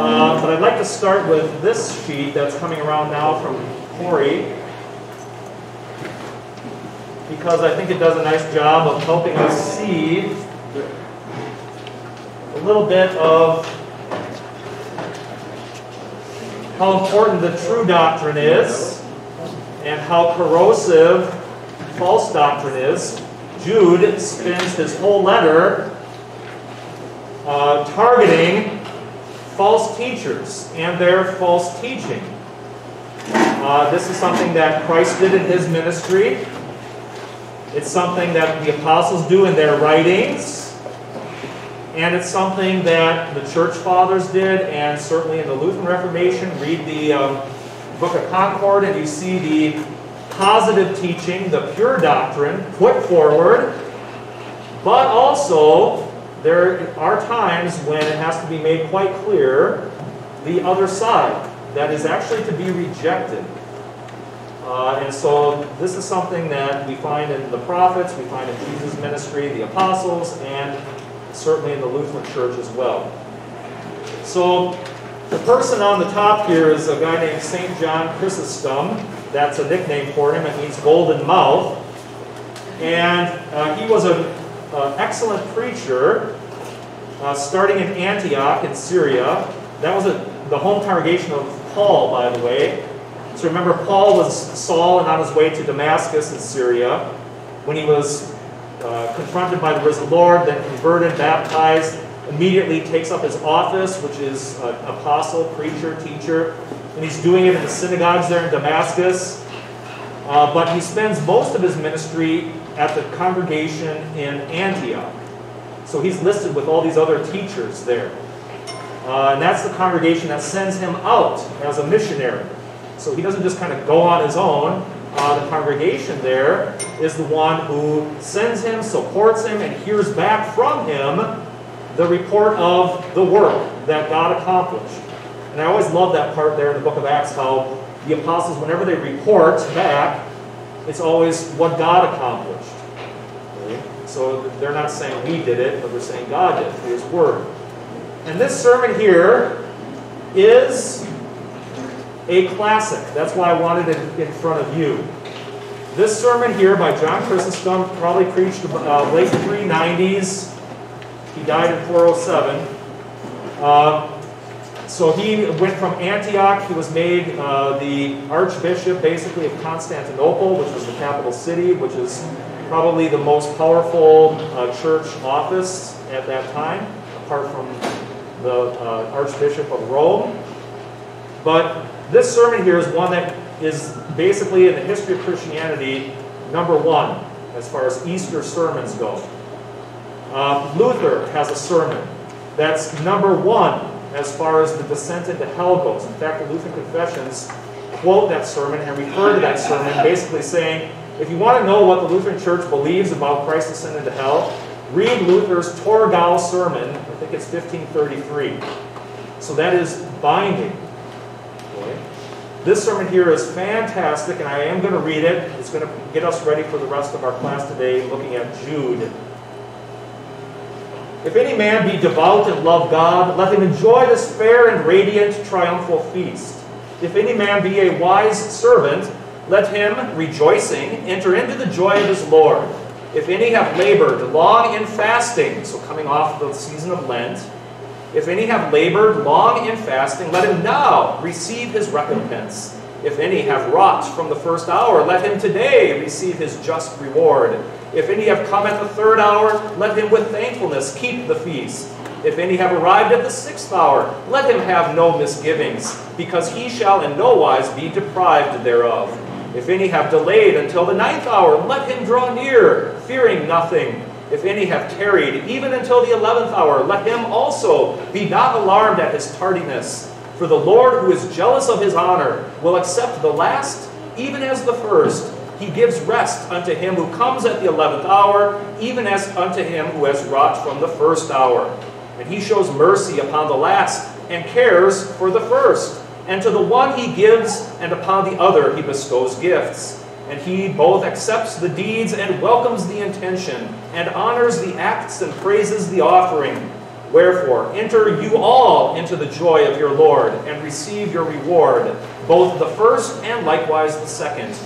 Uh, but I'd like to start with this sheet that's coming around now from Corey because I think it does a nice job of helping us see a little bit of how important the true doctrine is and how corrosive false doctrine is. Jude spends his whole letter uh, targeting false teachers and their false teaching. Uh, this is something that Christ did in his ministry. It's something that the apostles do in their writings. And it's something that the church fathers did, and certainly in the Lutheran Reformation. Read the um, Book of Concord, and you see the positive teaching, the pure doctrine put forward. But also, there are times when it has to be made quite clear the other side that is actually to be rejected. Uh, and so this is something that we find in the prophets, we find in Jesus' ministry, the apostles, and certainly in the Lutheran Church as well. So the person on the top here is a guy named St. John Chrysostom. That's a nickname for him. It means golden mouth. And uh, he was an excellent preacher uh, starting in Antioch in Syria. That was a, the home congregation of Paul, by the way. So remember, Paul was Saul and on his way to Damascus in Syria when he was uh, confronted by the risen Lord, then converted, baptized, immediately takes up his office, which is uh, apostle, preacher, teacher, and he's doing it in the synagogues there in Damascus. Uh, but he spends most of his ministry at the congregation in Antioch. So he's listed with all these other teachers there. Uh, and that's the congregation that sends him out as a missionary. So he doesn't just kind of go on his own. Uh, the congregation there is the one who sends him, supports him, and hears back from him the report of the work that God accomplished. And I always love that part there in the book of Acts how the apostles, whenever they report back, it's always what God accomplished. So they're not saying we did it, but they're saying God did through His Word. And this sermon here is a classic. That's why I wanted it in front of you. This sermon here by John Chrysostom, probably preached uh, late 390s. He died in 407. Uh, so he went from Antioch. He was made uh, the archbishop, basically, of Constantinople, which was the capital city, which is probably the most powerful uh, church office at that time, apart from the uh, Archbishop of Rome. But this sermon here is one that is basically in the history of Christianity number one as far as Easter sermons go. Uh, Luther has a sermon that's number one as far as the descent into hell goes. In fact, the Lutheran Confessions quote that sermon and refer to that sermon, basically saying if you want to know what the Lutheran Church believes about Christ's ascent into hell, read Luther's Torgau sermon. I think it's 1533. So that is binding. Okay. This sermon here is fantastic, and I am going to read it. It's going to get us ready for the rest of our class today, looking at Jude. If any man be devout and love God, let him enjoy this fair and radiant triumphal feast. If any man be a wise servant, let him, rejoicing, enter into the joy of his Lord. If any have labored long in fasting, so coming off the season of Lent, if any have labored long in fasting, let him now receive his recompense. If any have wrought from the first hour, let him today receive his just reward. If any have come at the third hour, let him with thankfulness keep the feast. If any have arrived at the sixth hour, let him have no misgivings, because he shall in no wise be deprived thereof. If any have delayed until the ninth hour, let him draw near, fearing nothing. If any have tarried even until the eleventh hour, let him also be not alarmed at his tardiness. For the Lord, who is jealous of his honor, will accept the last even as the first. He gives rest unto him who comes at the eleventh hour, even as unto him who has wrought from the first hour. And he shows mercy upon the last, and cares for the first. And to the one he gives, and upon the other he bestows gifts. And he both accepts the deeds and welcomes the intention, and honors the acts and praises the offering. Wherefore, enter you all into the joy of your Lord, and receive your reward, both the first and likewise the second.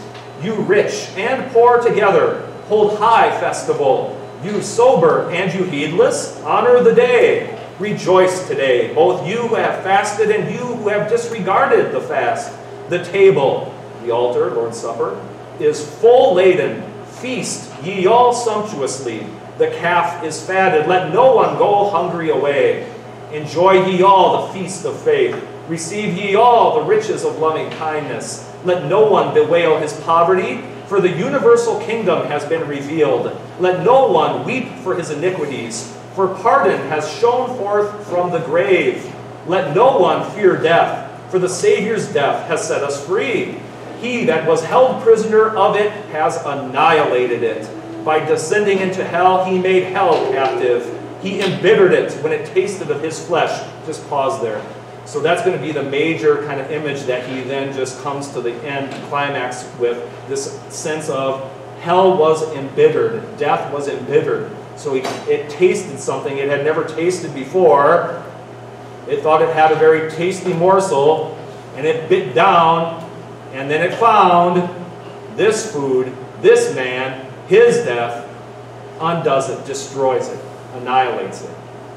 You rich and poor together, hold high festival. You sober and you heedless, honor the day. Rejoice today, both you who have fasted and you who have disregarded the fast. The table, the altar, Lord's Supper, is full laden. Feast ye all sumptuously. The calf is fatted. Let no one go hungry away. Enjoy ye all the feast of faith. Receive ye all the riches of loving kindness. Let no one bewail his poverty, for the universal kingdom has been revealed. Let no one weep for his iniquities, for pardon has shone forth from the grave. Let no one fear death, for the Savior's death has set us free. He that was held prisoner of it has annihilated it. By descending into hell, he made hell captive. He embittered it when it tasted of his flesh. Just pause there. So that's going to be the major kind of image that he then just comes to the end, climax with this sense of hell was embittered, death was embittered. So he, it tasted something it had never tasted before. It thought it had a very tasty morsel, and it bit down, and then it found this food, this man, his death, undoes it, destroys it, annihilates it.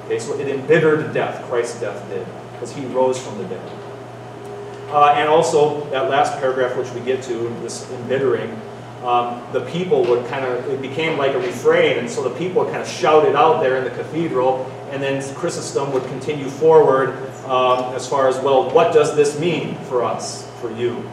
Okay, so it embittered death, Christ's death did, because he rose from the dead. Uh, and also, that last paragraph, which we get to, this embittering, um, the people would kind of, it became like a refrain, and so the people would kind of shout it out there in the cathedral, and then Chrysostom would continue forward um, as far as, well, what does this mean for us, for you?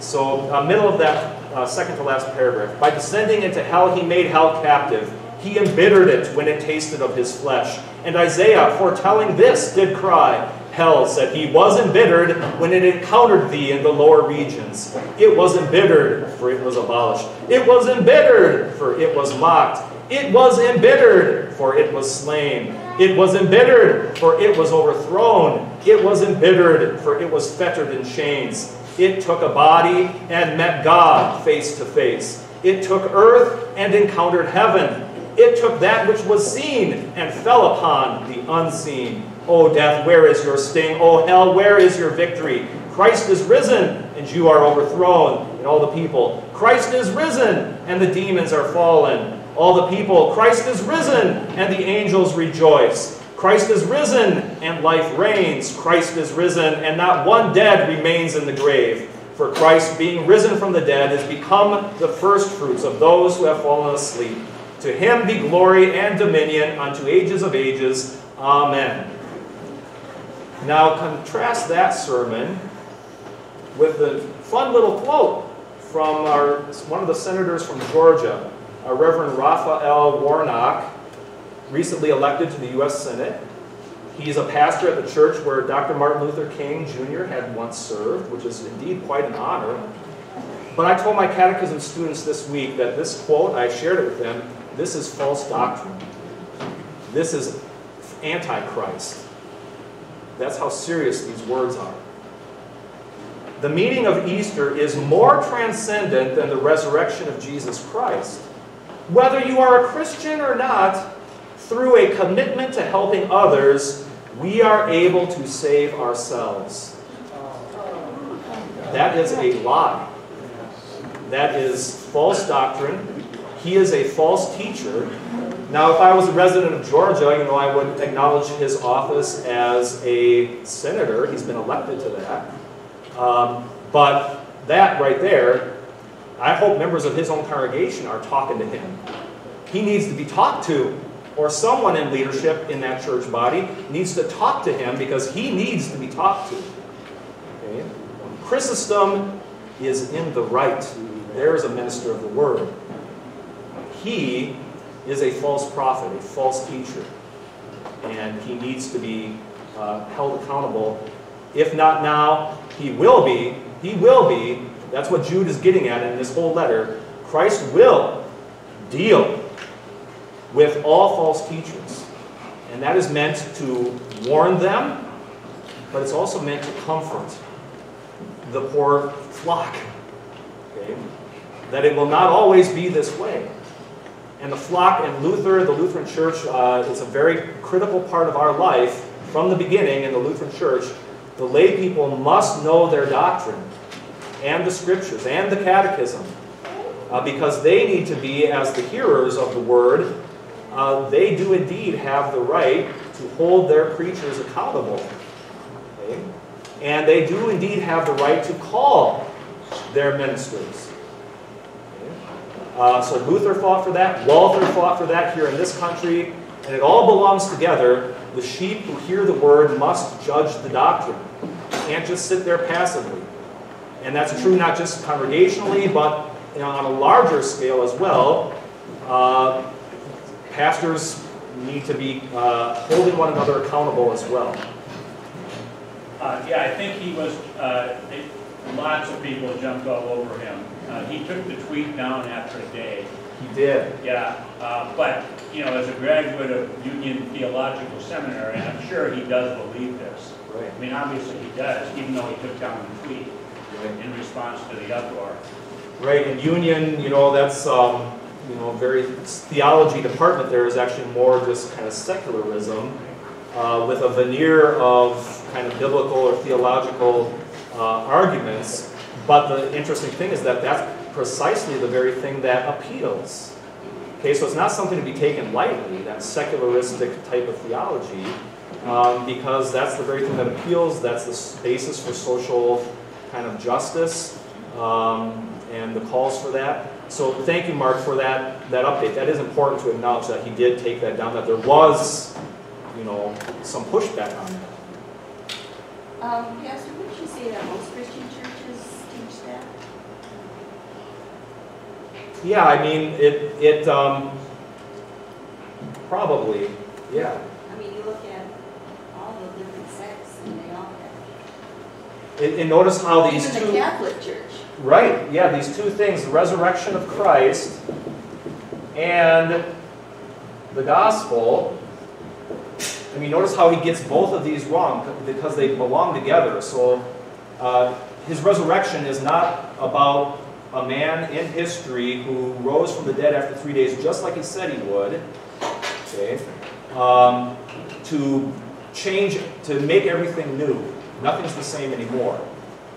So, uh, middle of that uh, second to last paragraph. By descending into hell, he made hell captive. He embittered it when it tasted of his flesh. And Isaiah, foretelling this, did cry, Hell, said he, was embittered when it encountered thee in the lower regions. It was embittered, for it was abolished. It was embittered, for it was mocked. It was embittered, for it was slain. It was embittered, for it was overthrown. It was embittered, for it was fettered in chains. It took a body and met God face to face. It took earth and encountered heaven. It took that which was seen and fell upon the unseen. O death, where is your sting? O hell, where is your victory? Christ is risen, and you are overthrown. And all the people, Christ is risen, and the demons are fallen. All the people, Christ is risen, and the angels rejoice. Christ is risen, and life reigns. Christ is risen, and not one dead remains in the grave. For Christ, being risen from the dead, has become the firstfruits of those who have fallen asleep. To him be glory and dominion unto ages of ages. Amen. Now contrast that sermon with the fun little quote from our, one of the senators from Georgia, our Reverend Raphael Warnock, recently elected to the U.S. Senate. He's a pastor at the church where Dr. Martin Luther King Jr. had once served, which is indeed quite an honor. But I told my catechism students this week that this quote, I shared it with them, this is false doctrine. This is antichrist. That's how serious these words are. The meaning of Easter is more transcendent than the resurrection of Jesus Christ. Whether you are a Christian or not, through a commitment to helping others, we are able to save ourselves. That is a lie. That is false doctrine. He is a false teacher now, if I was a resident of Georgia, you know, I would acknowledge his office as a senator. He's been elected to that. Um, but that right there, I hope members of his own congregation are talking to him. He needs to be talked to, or someone in leadership in that church body needs to talk to him because he needs to be talked to. Okay? Chrysostom is in the right. There's a minister of the word. He is a false prophet, a false teacher. And he needs to be uh, held accountable. If not now, he will be. He will be. That's what Jude is getting at in this whole letter. Christ will deal with all false teachers. And that is meant to warn them, but it's also meant to comfort the poor flock. Okay? That it will not always be this way. And the flock and Luther, the Lutheran Church, uh, is a very critical part of our life from the beginning in the Lutheran Church. The lay people must know their doctrine and the scriptures and the catechism uh, because they need to be, as the hearers of the word, uh, they do indeed have the right to hold their preachers accountable. Okay? And they do indeed have the right to call their ministers. Uh, so Luther fought for that, Walther fought for that here in this country, and it all belongs together. The sheep who hear the word must judge the doctrine. You Can't just sit there passively. And that's true not just congregationally, but you know, on a larger scale as well. Uh, pastors need to be uh, holding one another accountable as well. Uh, yeah, I think he was, uh, lots of people jumped all over him. Uh, he took the tweet down after a day. He did. Yeah, uh, but, you know, as a graduate of Union Theological Seminary, I'm sure he does believe this. Right. I mean, obviously he does, even though he took down the tweet Right. in response to the uproar. Right, and Union, you know, that's, um, you know, very, theology department there is actually more just kind of secularism uh, with a veneer of kind of biblical or theological uh, arguments. But the interesting thing is that that's precisely the very thing that appeals. Okay, so it's not something to be taken lightly, that secularistic type of theology, um, because that's the very thing that appeals, that's the basis for social kind of justice. Um, and the calls for that. So thank you, Mark, for that, that update. That is important to acknowledge that he did take that down, that there was, you know, some pushback on that. Um, Pastor, would you say that most Christian churches teach that? Yeah, I mean, it, it, um, probably, yeah. I mean, you look at all the different sects and they all have. And, and notice how these Even the two, Catholic Church. right, yeah, these two things, the resurrection of Christ and the gospel, I mean, notice how he gets both of these wrong because they belong together. So uh, his resurrection is not about a man in history who rose from the dead after three days, just like he said he would, okay, um, to change, it, to make everything new. Nothing's the same anymore,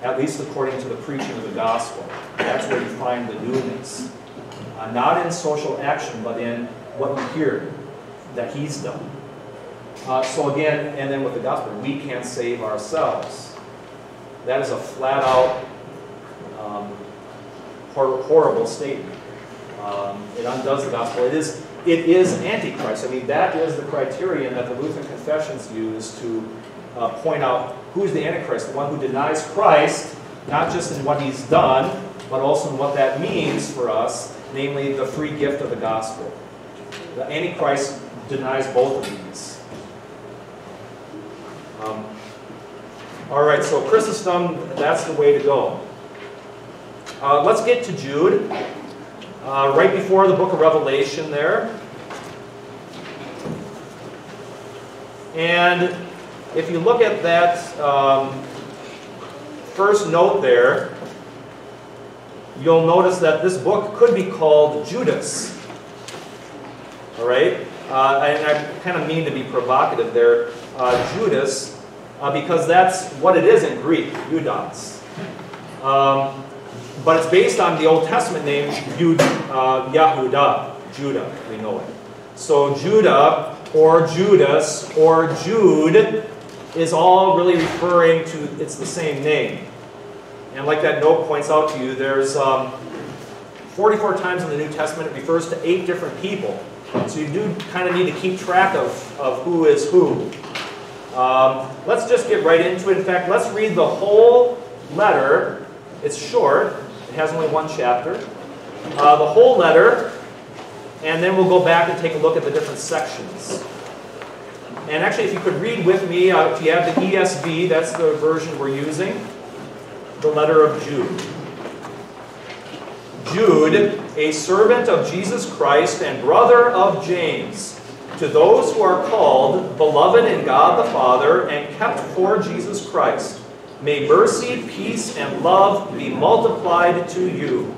at least according to the preaching of the gospel. That's where you find the newness. Uh, not in social action, but in what you hear that he's done. Uh, so again, and then with the gospel, we can't save ourselves. That is a flat out hor- horrible statement. Um, it undoes the gospel. It is, it is antichrist. I mean, that is the criterion that the Lutheran confessions use to uh, point out who is the antichrist, the one who denies Christ, not just in what he's done, but also in what that means for us, namely the free gift of the gospel. The antichrist denies both of these. Um, all right, so Chrysostom, that's the way to go. Uh, let's get to Jude, uh, right before the book of Revelation there. And if you look at that um, first note there, you'll notice that this book could be called Judas. All right? Uh, and I kind of mean to be provocative there. Uh, Judas, uh, because that's what it is in Greek, Judas. Um, but it's based on the Old Testament name Yud, uh, Judah, we know it. So Judah, or Judas, or Jude, is all really referring to, it's the same name. And like that note points out to you, there's um, 44 times in the New Testament, it refers to eight different people. So you do kind of need to keep track of, of who is who. Um, let's just get right into it. In fact, let's read the whole letter. It's short. It has only one chapter. Uh, the whole letter, and then we'll go back and take a look at the different sections. And actually, if you could read with me, uh, if you have the ESV, that's the version we're using, the letter of Jude. Jude, a servant of Jesus Christ and brother of James, to those who are called, beloved in God the Father, and kept for Jesus Christ, may mercy, peace, and love be multiplied to you.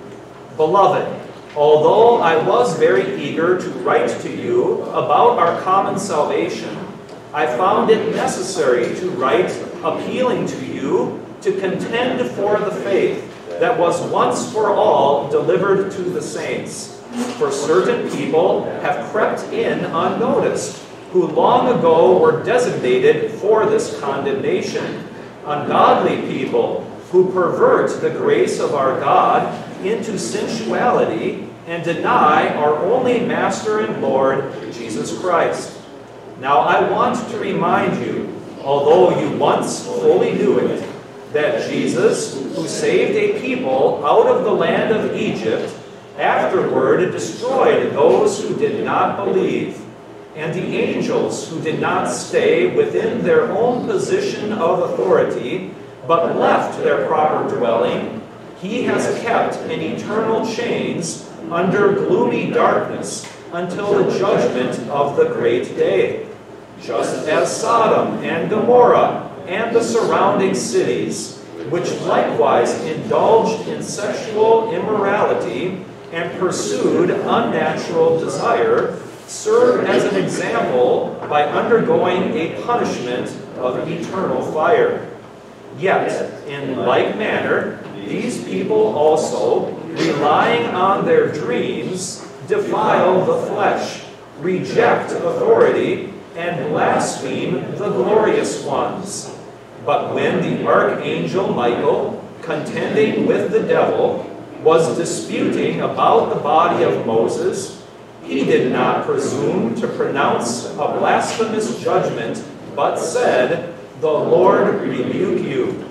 Beloved, Although I was very eager to write to you about our common salvation, I found it necessary to write appealing to you to contend for the faith that was once for all delivered to the saints. For certain people have crept in unnoticed, who long ago were designated for this condemnation. Ungodly people who pervert the grace of our God into sensuality and deny our only Master and Lord, Jesus Christ. Now I want to remind you, although you once fully knew it, that Jesus, who saved a people out of the land of Egypt, afterward destroyed those who did not believe, and the angels who did not stay within their own position of authority, but left their proper dwelling, he has kept in eternal chains under gloomy darkness until the judgment of the great day. Just as Sodom and Gomorrah and the surrounding cities, which likewise indulged in sexual immorality and pursued unnatural desire, serve as an example by undergoing a punishment of eternal fire. Yet, in like manner, these people also, relying on their dreams, defile the flesh, reject authority, and blaspheme the glorious ones. But when the archangel Michael, contending with the devil, was disputing about the body of Moses, he did not presume to pronounce a blasphemous judgment, but said, The Lord rebuke you.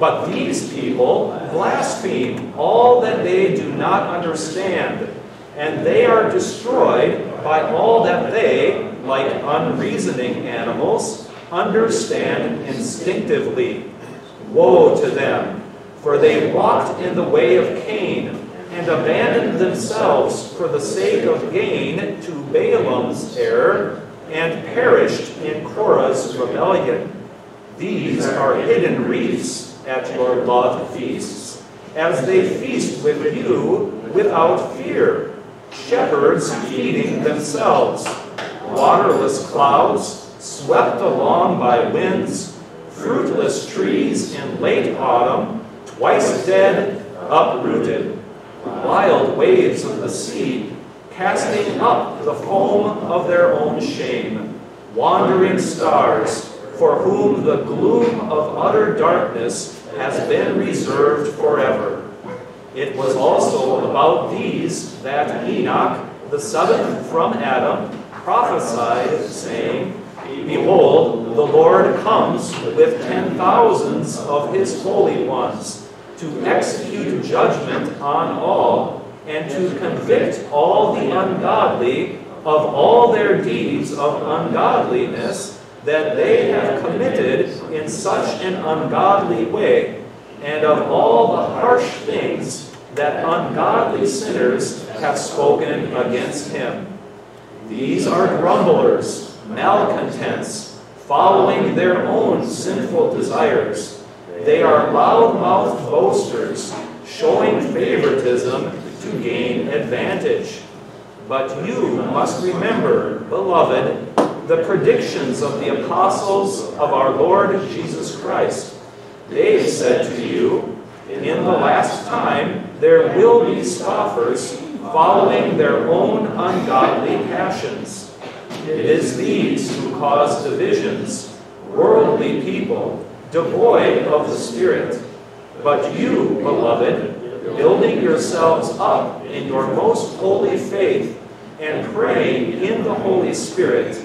But these people blaspheme all that they do not understand, and they are destroyed by all that they, like unreasoning animals, understand instinctively. Woe to them, for they walked in the way of Cain, and abandoned themselves for the sake of gain to Balaam's error, and perished in Korah's rebellion. These are hidden reefs at your love feasts, as they feast with you without fear, shepherds feeding themselves, waterless clouds swept along by winds, fruitless trees in late autumn, twice dead, uprooted, wild waves of the sea, casting up the foam of their own shame, wandering stars, for whom the gloom of utter darkness has been reserved forever. It was also about these that Enoch, the seventh from Adam, prophesied, saying, Behold, the Lord comes with ten thousands of his holy ones to execute judgment on all and to convict all the ungodly of all their deeds of ungodliness that they have committed in such an ungodly way, and of all the harsh things that ungodly sinners have spoken against him. These are grumblers, malcontents, following their own sinful desires. They are loud-mouthed boasters, showing favoritism to gain advantage. But you must remember, beloved, the predictions of the apostles of our Lord Jesus Christ. They said to you, In the last time there will be scoffers following their own ungodly passions. It is these who cause divisions, worldly people, devoid of the Spirit. But you, beloved, building yourselves up in your most holy faith and praying in the Holy Spirit,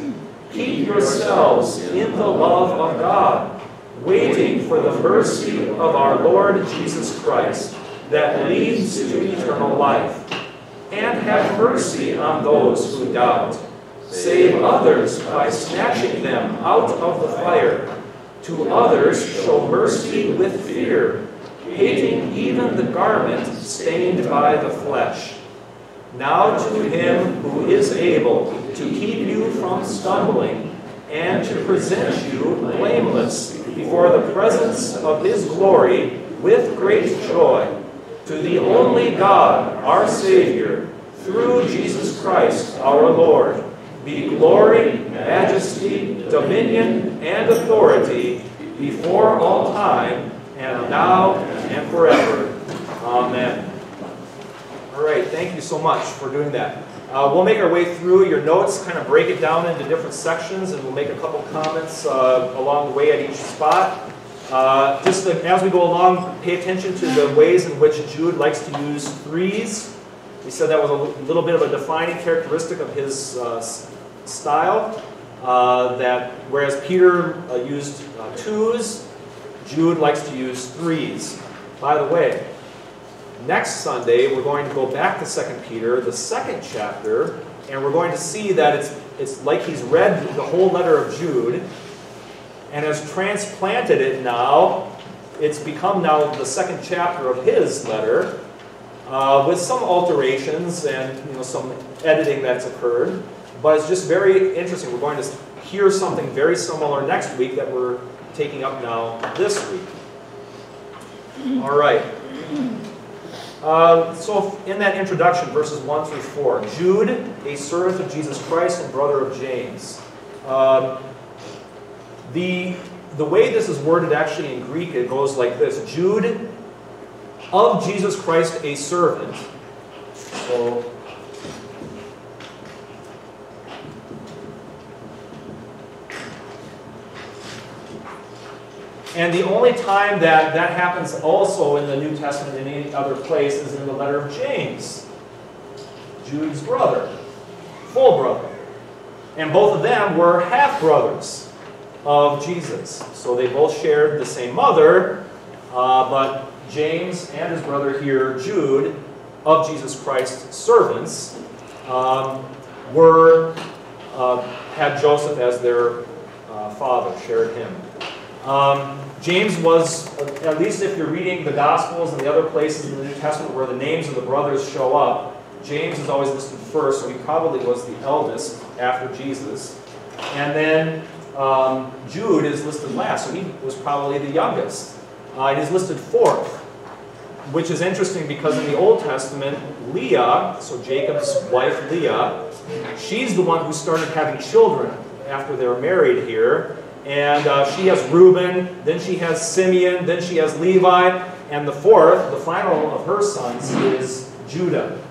keep yourselves in the love of God, waiting for the mercy of our Lord Jesus Christ that leads to eternal life. And have mercy on those who doubt. Save others by snatching them out of the fire. To others show mercy with fear, hating even the garment stained by the flesh. Now to him who is able to keep you from stumbling and to present you blameless before the presence of his glory with great joy. to the only God, our Savior, through Jesus Christ our Lord, be glory, majesty, dominion, and authority before all time, and now and forever. Amen. All right, thank you so much for doing that. Uh, we'll make our way through your notes, kind of break it down into different sections, and we'll make a couple comments uh, along the way at each spot. Uh, just to, as we go along, pay attention to the ways in which Jude likes to use threes. We said that was a little bit of a defining characteristic of his uh, style. Uh, that whereas Peter uh, used uh, twos, Jude likes to use threes. By the way, next Sunday we're going to go back to 2 Peter, the second chapter, and we're going to see that it's, it's like he's read the whole letter of Jude and has transplanted it now. It's become now the second chapter of his letter uh, with some alterations and you know, some editing that's occurred. But it's just very interesting. We're going to hear something very similar next week that we're taking up now this week. All right. Uh, so in that introduction, verses 1 through 4, Jude, a servant of Jesus Christ and brother of James. Uh, the, the way this is worded actually in Greek, it goes like this. Jude, of Jesus Christ, a servant. So And the only time that that happens also in the New Testament in any other place is in the letter of James, Jude's brother, full brother. And both of them were half brothers of Jesus. So they both shared the same mother, uh, but James and his brother here, Jude, of Jesus Christ's servants, um, were uh, had Joseph as their uh, father, shared him. Um, James was, at least if you're reading the Gospels and the other places in the New Testament where the names of the brothers show up, James is always listed first, so he probably was the eldest after Jesus. And then um, Jude is listed last, so he was probably the youngest. Uh, he's listed fourth, which is interesting because in the Old Testament, Leah, so Jacob's wife Leah, she's the one who started having children after they were married here. And uh, she has Reuben, then she has Simeon, then she has Levi, and the fourth, the final of her sons, is Judah,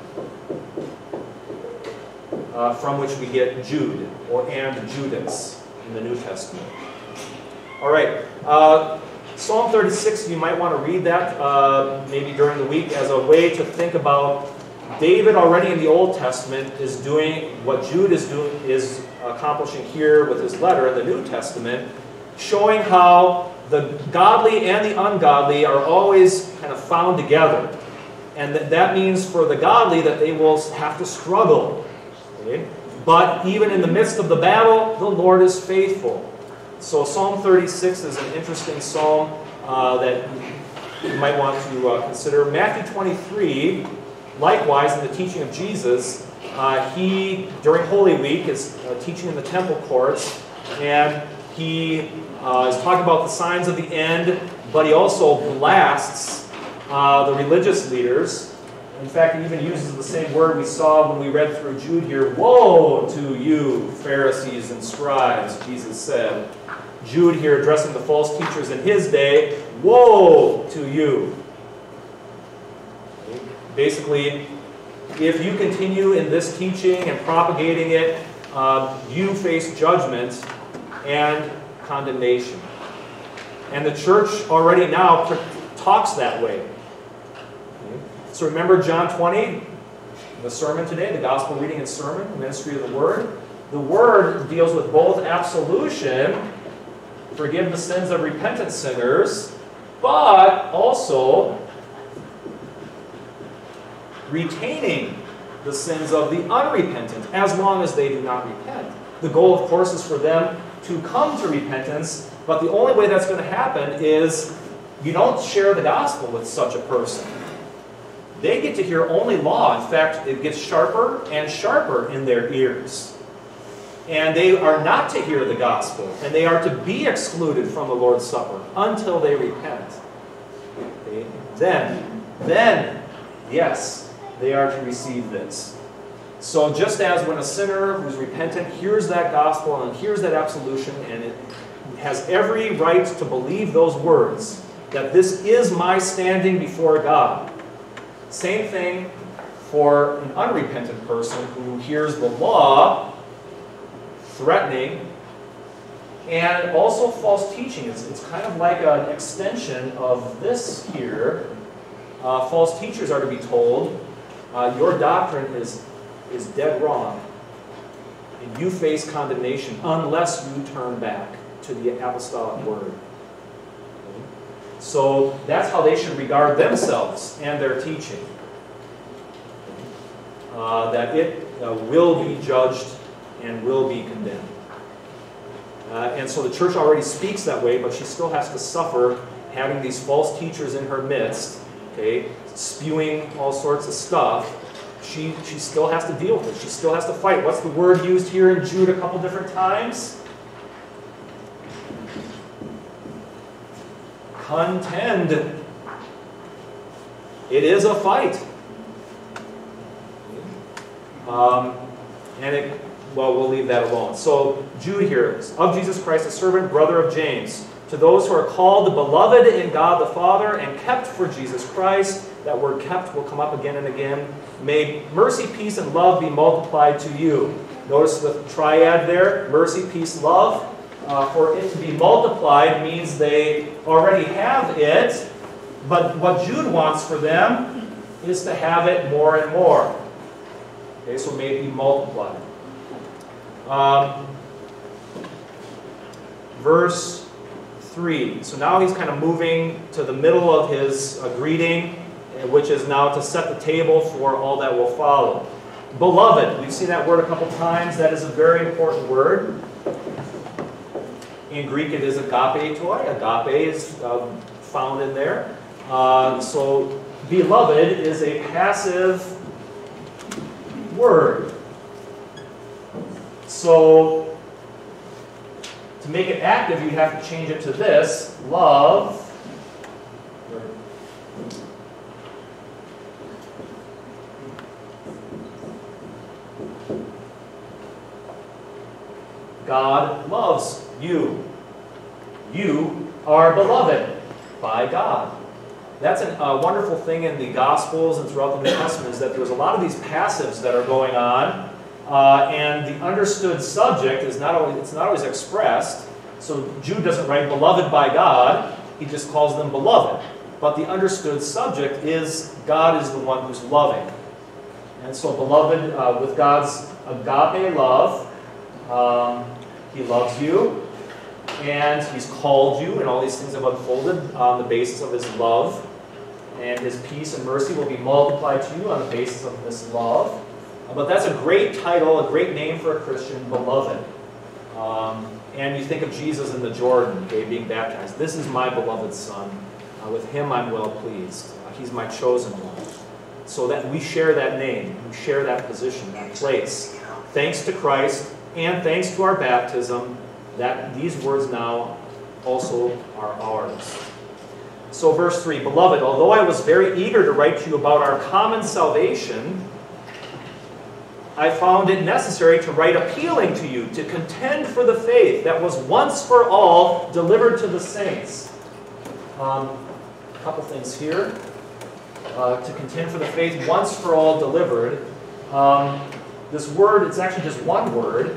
uh, from which we get Jude, or and Judas in the New Testament. All right, uh, Psalm 36, you might want to read that uh, maybe during the week as a way to think about David already in the Old Testament is doing what Jude is doing is accomplishing here with his letter in the New Testament, showing how the godly and the ungodly are always kind of found together. And that, that means for the godly that they will have to struggle. Okay? But even in the midst of the battle, the Lord is faithful. So Psalm 36 is an interesting psalm uh, that you might want to uh, consider. Matthew 23, likewise, in the teaching of Jesus, uh, he, during Holy Week, is uh, teaching in the temple courts, and he uh, is talking about the signs of the end, but he also blasts uh, the religious leaders. In fact, he even uses the same word we saw when we read through Jude here. Woe to you, Pharisees and scribes, Jesus said. Jude here addressing the false teachers in his day. Woe to you. Basically, if you continue in this teaching and propagating it, uh, you face judgment and condemnation. And the church already now talks that way. So remember John 20, the sermon today, the gospel reading and sermon, the ministry of the word. The word deals with both absolution, forgive the sins of repentant sinners, but also retaining the sins of the unrepentant as long as they do not repent. The goal, of course, is for them to come to repentance, but the only way that's going to happen is you don't share the gospel with such a person. They get to hear only law. In fact, it gets sharper and sharper in their ears. And they are not to hear the gospel, and they are to be excluded from the Lord's Supper until they repent. Okay? Then, then Yes, they are to receive this. So just as when a sinner who's repentant hears that gospel and hears that absolution and it has every right to believe those words, that this is my standing before God. Same thing for an unrepentant person who hears the law threatening and also false teaching. It's, it's kind of like an extension of this here. Uh, false teachers are to be told, uh, your doctrine is, is dead wrong. And you face condemnation unless you turn back to the apostolic word. So that's how they should regard themselves and their teaching. Uh, that it uh, will be judged and will be condemned. Uh, and so the church already speaks that way, but she still has to suffer having these false teachers in her midst, okay, spewing all sorts of stuff. She, she still has to deal with it. She still has to fight. What's the word used here in Jude a couple different times? Contend. It is a fight. Um, and it, well, we'll leave that alone. So, Jude here, of Jesus Christ, a servant, brother of James, to those who are called, the beloved in God the Father, and kept for Jesus Christ. That word kept will come up again and again. May mercy, peace, and love be multiplied to you. Notice the triad there mercy, peace, love. Uh, for it to be multiplied means they already have it, but what Jude wants for them is to have it more and more. Okay, so may it be multiplied. Um, verse 3. So now he's kind of moving to the middle of his uh, greeting, eh, which is now to set the table for all that will follow. Beloved, we've seen that word a couple times. That is a very important word. In Greek, it is agapetoi. Agape is uh, found in there. Uh, so, beloved is a passive word. So, to make it active, you have to change it to this love. God loves you. You are beloved by God. That's a uh, wonderful thing in the Gospels and throughout the New Testament is that there's a lot of these passives that are going on, uh, and the understood subject is not always it's not always expressed. So Jude doesn't write "beloved by God"; he just calls them beloved. But the understood subject is God is the one who's loving, and so beloved uh, with God's agape love, um, He loves you, and He's called you, and all these things have unfolded on the basis of His love and his peace and mercy will be multiplied to you on the basis of this love. But that's a great title, a great name for a Christian, beloved. Um, and you think of Jesus in the Jordan, okay, being baptized. This is my beloved Son. Uh, with him I'm well pleased. Uh, he's my chosen one. So that we share that name, we share that position, that place. Thanks to Christ and thanks to our baptism, that these words now also are ours. So, verse 3 Beloved, although I was very eager to write to you about our common salvation, I found it necessary to write appealing to you to contend for the faith that was once for all delivered to the saints. Um, a couple things here. Uh, to contend for the faith once for all delivered. Um, this word, it's actually just one word.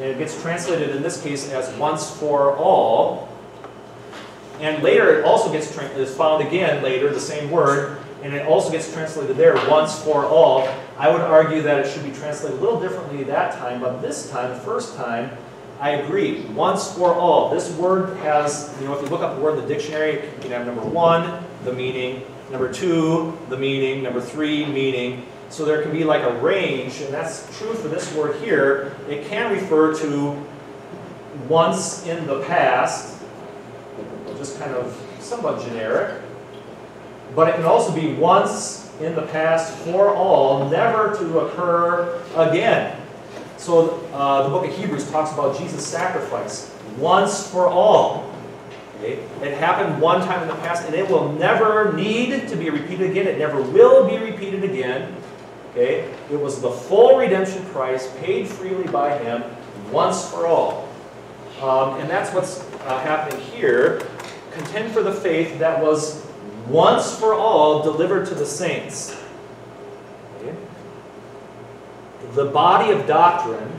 It gets translated in this case as once for all. And later it also gets is found again later, the same word, and it also gets translated there once for all. I would argue that it should be translated a little differently that time, but this time, the first time, I agree. Once for all. This word has, you know, if you look up the word in the dictionary, you can have number one, the meaning, number two, the meaning, number three, meaning. So there can be like a range, and that's true for this word here. It can refer to once in the past, just kind of somewhat generic. But it can also be once in the past for all, never to occur again. So uh, the book of Hebrews talks about Jesus' sacrifice once for all. Okay? It happened one time in the past, and it will never need to be repeated again. It never will be repeated again. Okay? It was the full redemption price paid freely by Him once for all. Um, and that's what's uh, happening here. Contend for the faith that was once for all delivered to the saints. Okay? The body of doctrine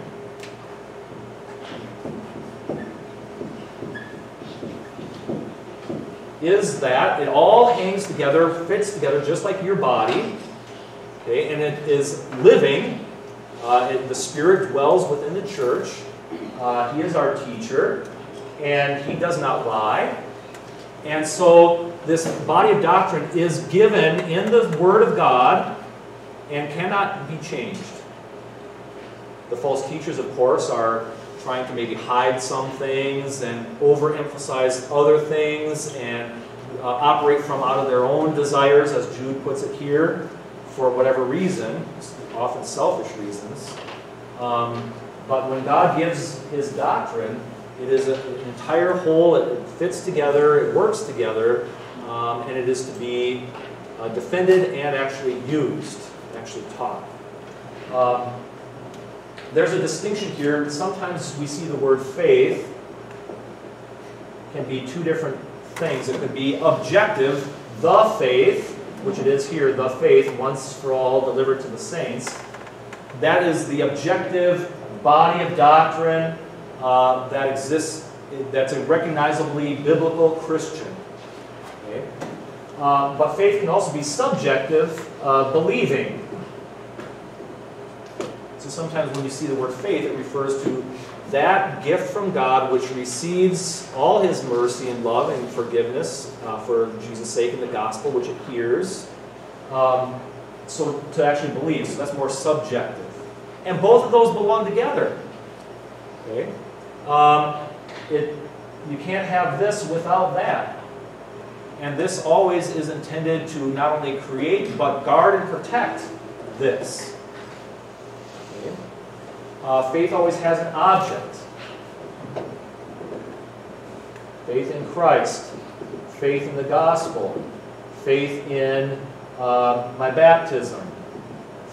is that it all hangs together, fits together just like your body, okay, and it is living. Uh, it, the Spirit dwells within the church. Uh, he is our teacher, and He does not lie. And so, this body of doctrine is given in the Word of God and cannot be changed. The false teachers, of course, are trying to maybe hide some things and overemphasize other things and uh, operate from out of their own desires, as Jude puts it here, for whatever reason, often selfish reasons. Um, but when God gives His doctrine, it is an entire whole, it fits together, it works together, um, and it is to be uh, defended and actually used, actually taught. Um, there's a distinction here. Sometimes we see the word faith can be two different things. It could be objective, the faith, which it is here, the faith, once for all delivered to the saints. That is the objective body of doctrine uh, that exists, that's a recognizably biblical Christian. Okay? Uh, but faith can also be subjective, uh, believing. So sometimes when you see the word faith, it refers to that gift from God which receives all his mercy and love and forgiveness uh, for Jesus' sake in the gospel, which it hears. Um, so to actually believe, so that's more subjective. And both of those belong together. Okay? Um, it, you can't have this without that. And this always is intended to not only create, but guard and protect this. Okay? Uh, faith always has an object. Faith in Christ, faith in the gospel, faith in uh, my baptism,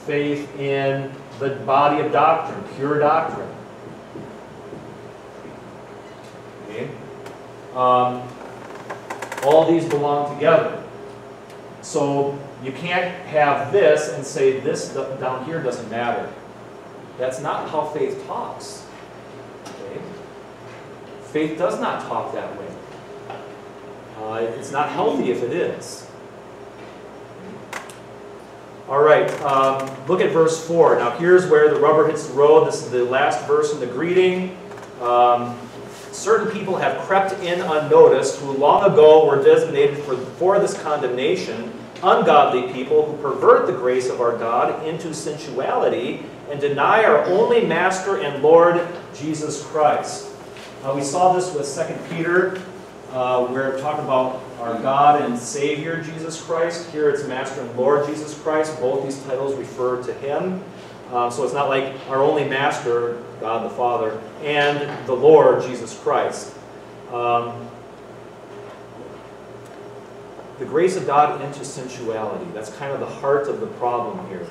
faith in the body of doctrine, pure doctrine. Okay? Um, all these belong together. So you can't have this and say this down here doesn't matter. That's not how faith talks. Okay? Faith does not talk that way. Uh, it's not healthy if it is. All right, um, look at verse 4. Now, here's where the rubber hits the road. This is the last verse in the greeting. Um, certain people have crept in unnoticed who long ago were designated for, for this condemnation ungodly people who pervert the grace of our God into sensuality and deny our only Master and Lord Jesus Christ. Uh, we saw this with 2 Peter, uh, where it talked about our God and Savior Jesus Christ. Here it's Master and Lord Jesus Christ. Both these titles refer to Him. Uh, so it's not like our only Master, God the Father, and the Lord Jesus Christ. Um, the grace of God into sensuality. That's kind of the heart of the problem here.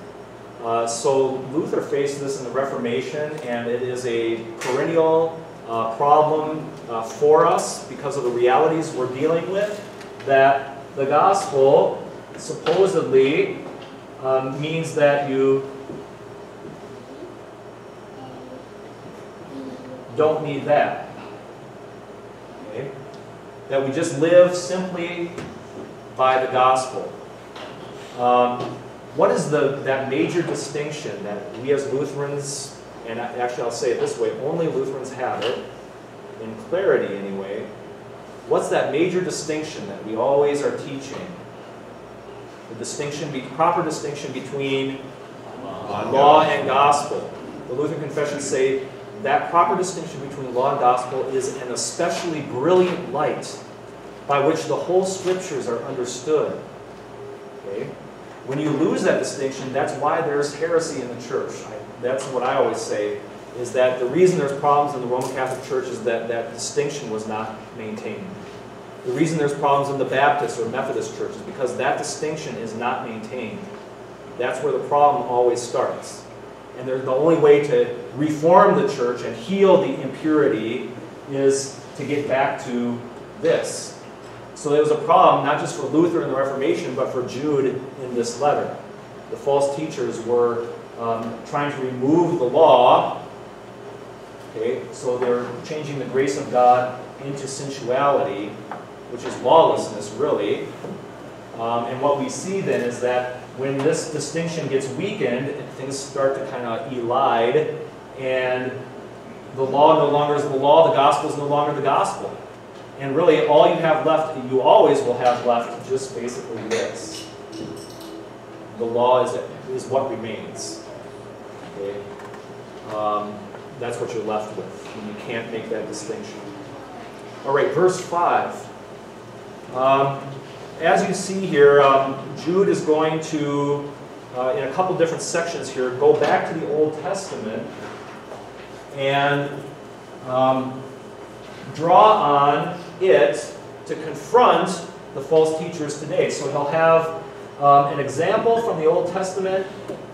Uh, so Luther faced this in the Reformation, and it is a perennial uh, problem uh, for us because of the realities we're dealing with. That the gospel supposedly um, means that you don't need that. Okay? That we just live simply by the gospel. Um, what is the, that major distinction that we as Lutherans, and actually I'll say it this way, only Lutherans have it, in clarity anyway, what's that major distinction that we always are teaching? The distinction, be, proper distinction between law and gospel. The Lutheran confessions say that proper distinction between law and gospel is an especially brilliant light by which the whole scriptures are understood. Okay? When you lose that distinction, that's why there's heresy in the church. I, that's what I always say, is that the reason there's problems in the Roman Catholic Church is that that distinction was not maintained. The reason there's problems in the Baptist or Methodist church is because that distinction is not maintained. That's where the problem always starts. And the only way to reform the church and heal the impurity is to get back to this. So it was a problem not just for Luther in the Reformation, but for Jude in this letter. The false teachers were um, trying to remove the law. Okay, so they're changing the grace of God into sensuality, which is lawlessness, really. Um, and what we see then is that when this distinction gets weakened, things start to kind of elide, and the law no longer is the law, the gospel is no longer the gospel. And really, all you have left, you always will have left just basically this. The law is, is what remains. Okay? Um, that's what you're left with, and you can't make that distinction. All right, verse 5. Um, as you see here, um, Jude is going to, uh, in a couple different sections here, go back to the Old Testament and um, draw on it to confront the false teachers today. So he'll have um, an example from the Old Testament,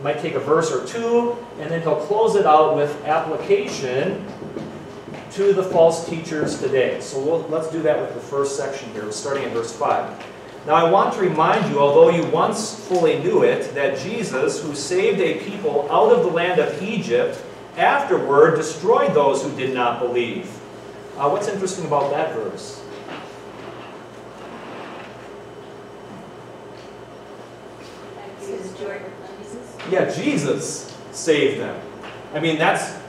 might take a verse or two, and then he'll close it out with application to the false teachers today. So we'll, let's do that with the first section here, starting in verse 5. Now I want to remind you, although you once fully knew it, that Jesus, who saved a people out of the land of Egypt, afterward destroyed those who did not believe. Uh, what's interesting about that verse? Because Jordan, Jesus. Yeah, Jesus saved them. I mean, that's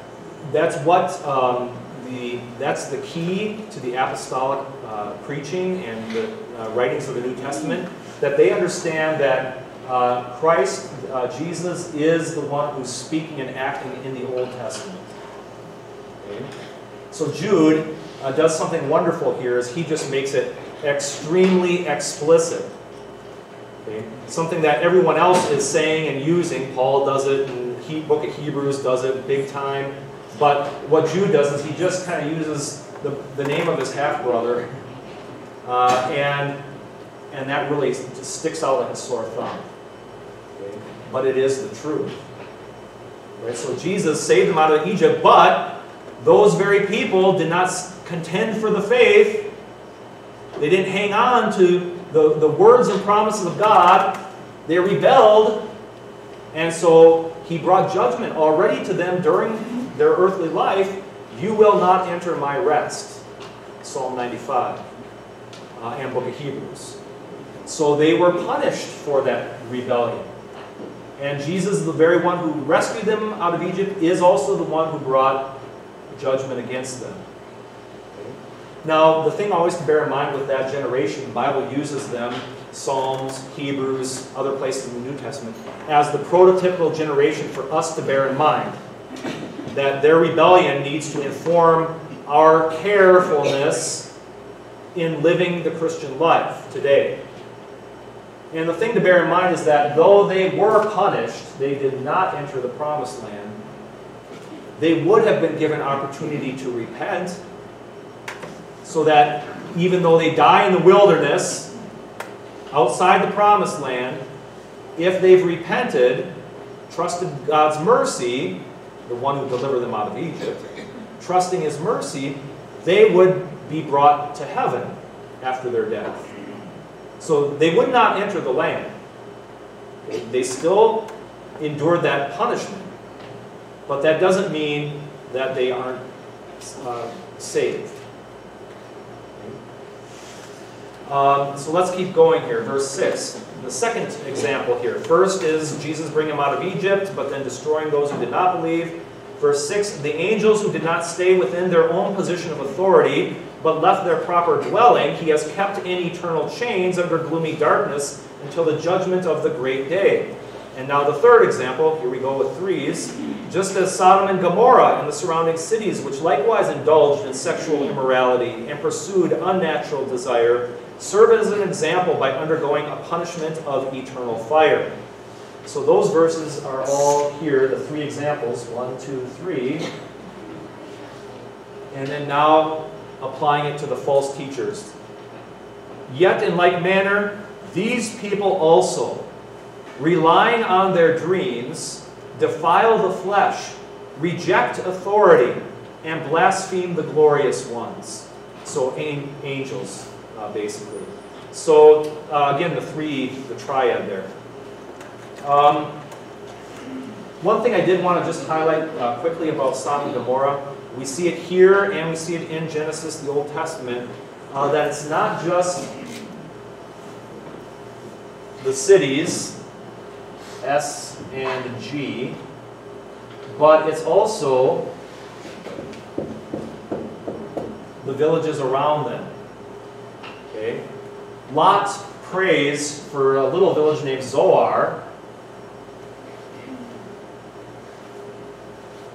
that's what um, the that's the key to the apostolic uh, preaching and the writings of the New Testament. That they understand that uh, Christ, uh, Jesus, is the one who's speaking and acting in the Old Testament. Okay? So Jude uh, does something wonderful here. Is he just makes it extremely explicit. Okay? Something that everyone else is saying and using. Paul does it, and he, Book of Hebrews does it big time. But what Jude does is he just kind of uses the, the name of his half brother, uh, and and that really sticks out like a sore thumb. Okay? But it is the truth. Right? So Jesus saved them out of Egypt, but those very people did not contend for the faith. They didn't hang on to the, the words and promises of God. They rebelled, and so he brought judgment already to them during their earthly life. You will not enter my rest. Psalm 95 uh, and Book of Hebrews. So they were punished for that rebellion. And Jesus, the very one who rescued them out of Egypt, is also the one who brought judgment against them. Now, the thing always to bear in mind with that generation, the Bible uses them, Psalms, Hebrews, other places in the New Testament, as the prototypical generation for us to bear in mind. That their rebellion needs to inform our carefulness in living the Christian life today. And the thing to bear in mind is that though they were punished, they did not enter the promised land. They would have been given opportunity to repent so that even though they die in the wilderness, outside the promised land, if they've repented, trusted God's mercy, the one who delivered them out of Egypt, trusting his mercy, they would be brought to heaven after their death. So they would not enter the land. They still endured that punishment. But that doesn't mean that they aren't uh, saved. Um, so let's keep going here. Verse 6. The second example here. First is Jesus bringing them out of Egypt, but then destroying those who did not believe. Verse 6 The angels who did not stay within their own position of authority, but left their proper dwelling, he has kept in eternal chains under gloomy darkness until the judgment of the great day. And now the third example, here we go with threes. Just as Sodom and Gomorrah and the surrounding cities, which likewise indulged in sexual immorality and pursued unnatural desire, serve as an example by undergoing a punishment of eternal fire. So those verses are all here, the three examples, one, two, three. And then now applying it to the false teachers. Yet in like manner, these people also, relying on their dreams, defile the flesh, reject authority, and blaspheme the glorious ones. So angels, uh, basically. So uh, again, the three, the triad there. Um, one thing I did want to just highlight uh, quickly about Sodom and Gomorrah, we see it here and we see it in Genesis, the Old Testament, uh, that it's not just the cities, S and G, but it's also the villages around them. Okay? Lot prays for a little village named Zoar,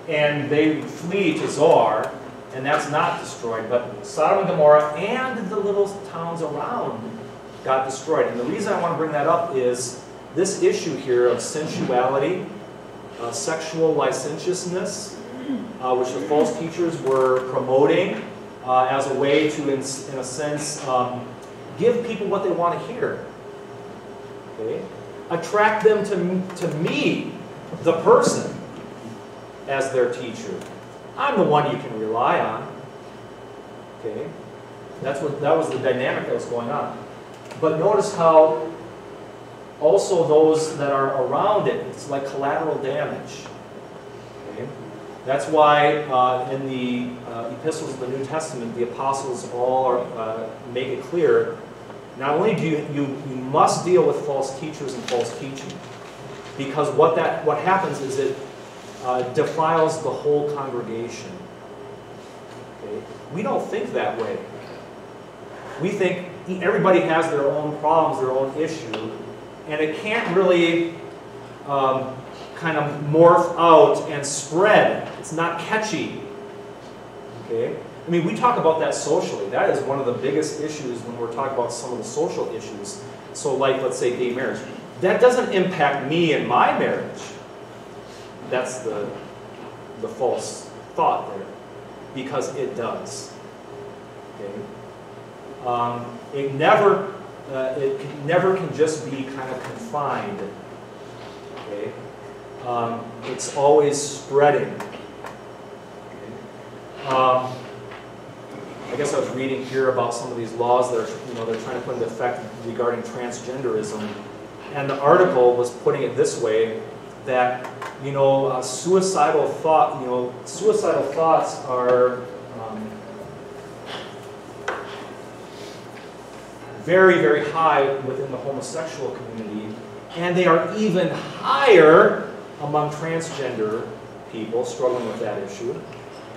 and they flee to Zoar, and that's not destroyed. But Sodom and Gomorrah and the little towns around got destroyed. And the reason I want to bring that up is this issue here of sensuality, uh, sexual licentiousness, uh, which the false teachers were promoting uh, as a way to, in, in a sense, um, give people what they want to hear. Okay? Attract them to, to me, the person, as their teacher. I'm the one you can rely on. Okay? That's what that was the dynamic that was going on. But notice how also those that are around it, it's like collateral damage. Okay? That's why uh, in the uh, epistles of the New Testament, the apostles all are, uh, make it clear, not only do you, you, you must deal with false teachers and false teaching, because what, that, what happens is it uh, defiles the whole congregation. Okay? We don't think that way. We think everybody has their own problems, their own issue, and it can't really um, kind of morph out and spread. It's not catchy. Okay? I mean, we talk about that socially. That is one of the biggest issues when we're talking about some of the social issues. So, like, let's say gay marriage. That doesn't impact me and my marriage. That's the, the false thought there. Because it does. Okay? Um, it never, uh, it can, never can just be kind of confined. Okay? Um, it's always spreading. Okay? Um, I guess I was reading here about some of these laws that are, you know, they're trying to put into effect regarding transgenderism. And the article was putting it this way, that, you know, uh, suicidal thought, you know, suicidal thoughts are um, very, very high within the homosexual community, and they are even higher among transgender people struggling with that issue.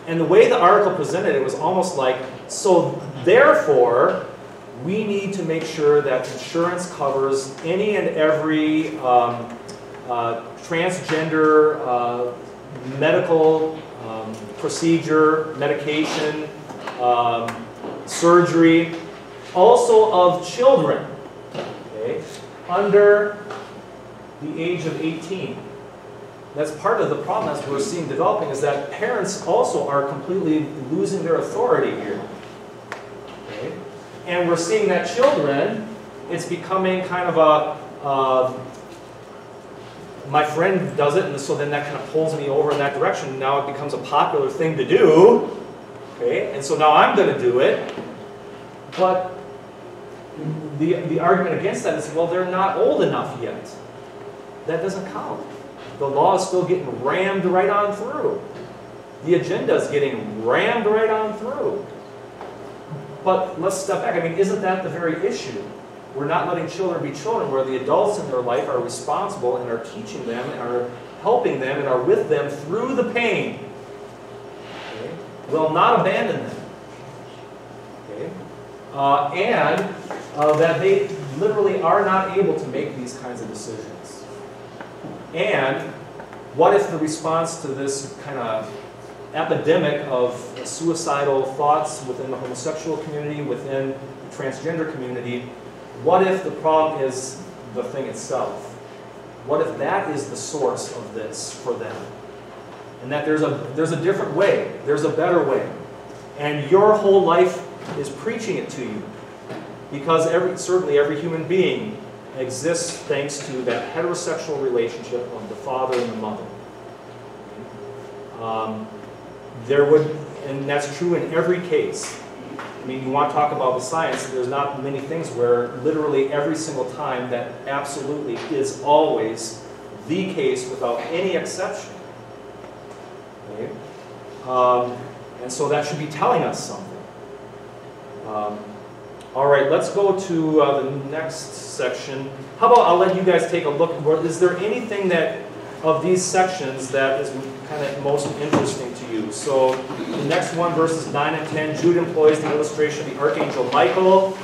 And the way the article presented it was almost like, so therefore, we need to make sure that insurance covers any and every um, transgender uh, medical um, procedure, medication, um, surgery, also of children okay, under the age of 18. That's part of the problem that we're seeing developing is that parents also are completely losing their authority here. Okay? And we're seeing that children, it's becoming kind of a, uh, my friend does it, and so then that kind of pulls me over in that direction. Now it becomes a popular thing to do. Okay? And so now I'm going to do it. But the, the argument against that is, well, they're not old enough yet. That doesn't count. The law is still getting rammed right on through. The agenda is getting rammed right on through. But let's step back. I mean, isn't that the very issue? We're not letting children be children, where the adults in their life are responsible and are teaching them and are helping them and are with them through the pain. Okay? Will not abandon them. Okay? Uh, and uh, that they literally are not able to make these kinds of decisions. And what if the response to this kind of epidemic of suicidal thoughts within the homosexual community, within the transgender community, what if the problem is the thing itself? What if that is the source of this for them? And that there's a, there's a different way, there's a better way. And your whole life is preaching it to you. because every, certainly every human being exists thanks to that heterosexual relationship of the father and the mother. Um, there would, and that's true in every case. I mean, you want to talk about the science, there's not many things where literally every single time that absolutely is always the case without any exception. Okay? Um, and so that should be telling us something. Um, all right, let's go to uh, the next section. How about I'll let you guys take a look. Is there anything that of these sections that is kind of most interesting you? So the next one, verses 9 and 10, Jude employs the illustration of the archangel Michael.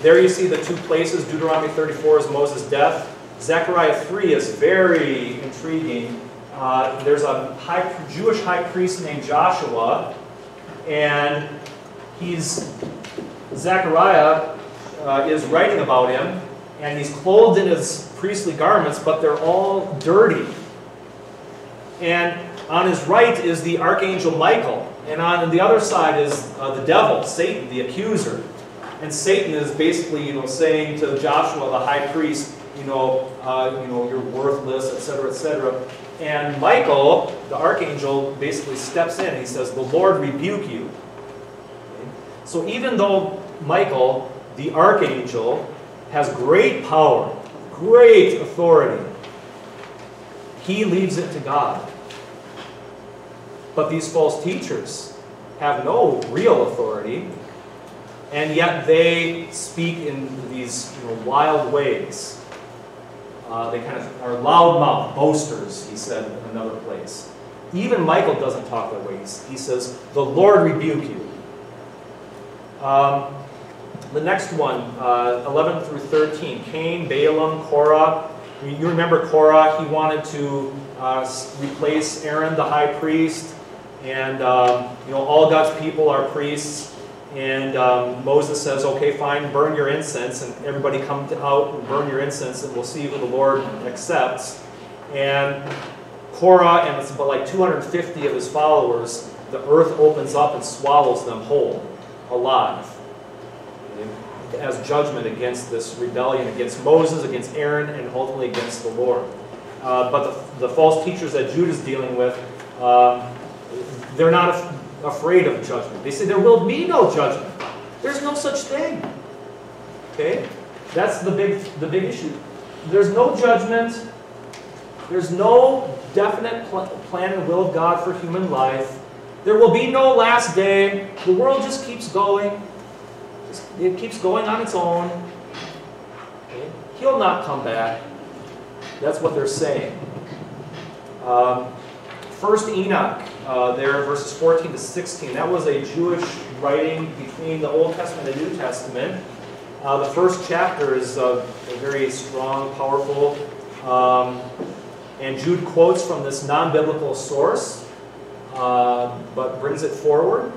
There you see the two places. Deuteronomy 34 is Moses' death. Zechariah 3 is very intriguing. Uh, there's a high, Jewish high priest named Joshua, and he's Zechariah uh, is writing about him, and he's clothed in his priestly garments, but they're all dirty. And on his right is the archangel Michael, and on the other side is uh, the devil, Satan, the accuser. And Satan is basically, you know, saying to Joshua, the high priest, you know, uh, you know, you're worthless, etc., etc. And Michael, the archangel, basically steps in. He says, "The Lord rebuke you." So even though Michael, the archangel, has great power, great authority, he leaves it to God. But these false teachers have no real authority, and yet they speak in these you know, wild ways. Uh, they kind of are loudmouth boasters, he said in another place. Even Michael doesn't talk that way. He says, The Lord rebuke you. Um, the next one, uh, 11 through 13, Cain, Balaam, Korah. You remember Korah, he wanted to uh, replace Aaron, the high priest, and um, you know all God's people are priests. And um, Moses says, okay, fine, burn your incense, and everybody come out and burn your incense, and we'll see who the Lord accepts. And Korah and it's about like 250 of his followers, the earth opens up and swallows them whole alive as judgment against this rebellion against Moses, against Aaron, and ultimately against the Lord. Uh, but the, the, false teachers that Jude is dealing with, um, they're not af afraid of judgment. They say there will be no judgment. There's no such thing. Okay? That's the big, the big issue. There's no judgment. There's no definite pl plan and will of God for human life. There will be no last day. The world just keeps going. It keeps going on its own. Okay? He'll not come back. That's what they're saying. Um, First Enoch, uh, there, verses 14 to 16. That was a Jewish writing between the Old Testament and the New Testament. Uh, the first chapter is uh, very strong, powerful, um, and Jude quotes from this non-biblical source, uh, but brings it forward,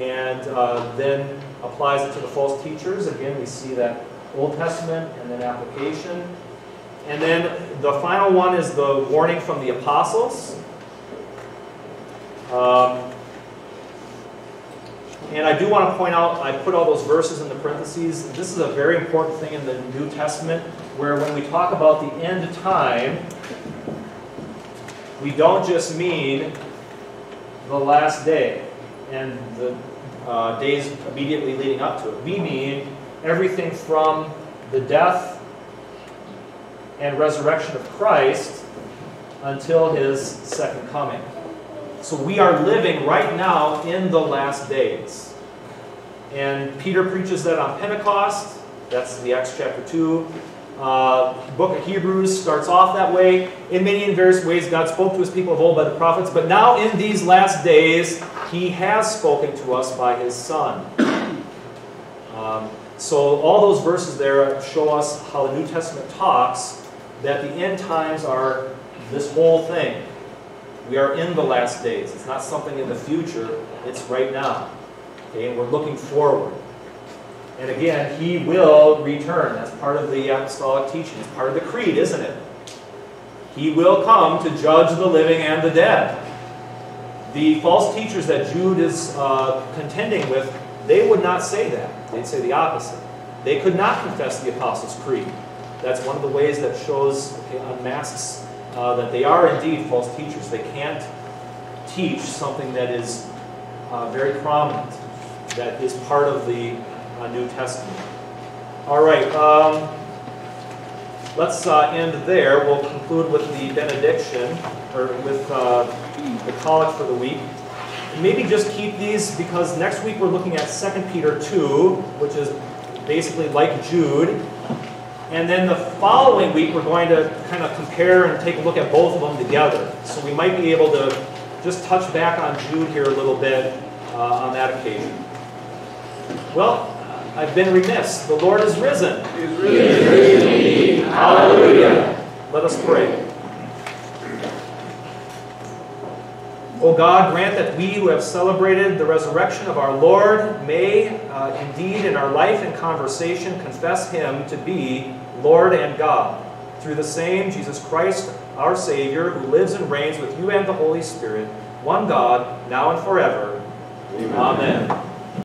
and uh, then applies it to the false teachers. Again, we see that Old Testament and then application. And then the final one is the warning from the apostles. Um, and I do want to point out, I put all those verses in the parentheses. This is a very important thing in the New Testament, where when we talk about the end time, we don't just mean the last day and the uh, days immediately leading up to it. We mean everything from the death and resurrection of Christ until his second coming. So we are living right now in the last days. And Peter preaches that on Pentecost. That's the Acts chapter 2. Uh, book of Hebrews starts off that way. In many and various ways, God spoke to his people of old by the prophets, but now in these last days, he has spoken to us by his Son. Um, so all those verses there show us how the New Testament talks that the end times are this whole thing. We are in the last days. It's not something in the future, it's right now. Okay, and we're looking forward. And again, he will return. That's part of the apostolic teaching. It's part of the creed, isn't it? He will come to judge the living and the dead. The false teachers that Jude is uh, contending with, they would not say that. They'd say the opposite. They could not confess the Apostles' Creed. That's one of the ways that shows, okay, unmasks uh, that they are indeed false teachers. They can't teach something that is uh, very prominent, that is part of the uh, New Testament. All right, um, let's uh, end there. We'll conclude with the benediction, or with uh, the collect for the week. Maybe just keep these because next week we're looking at 2 Peter 2, which is basically like Jude. And then the following week, we're going to kind of compare and take a look at both of them together. So we might be able to just touch back on Jude here a little bit uh, on that occasion. Well, I've been remiss. The Lord is risen. He is risen. Hallelujah. Let us pray. O God, grant that we who have celebrated the resurrection of our Lord may uh, indeed in our life and conversation confess Him to be Lord and God. Through the same Jesus Christ, our Savior, who lives and reigns with you and the Holy Spirit, one God, now and forever. Amen. Amen.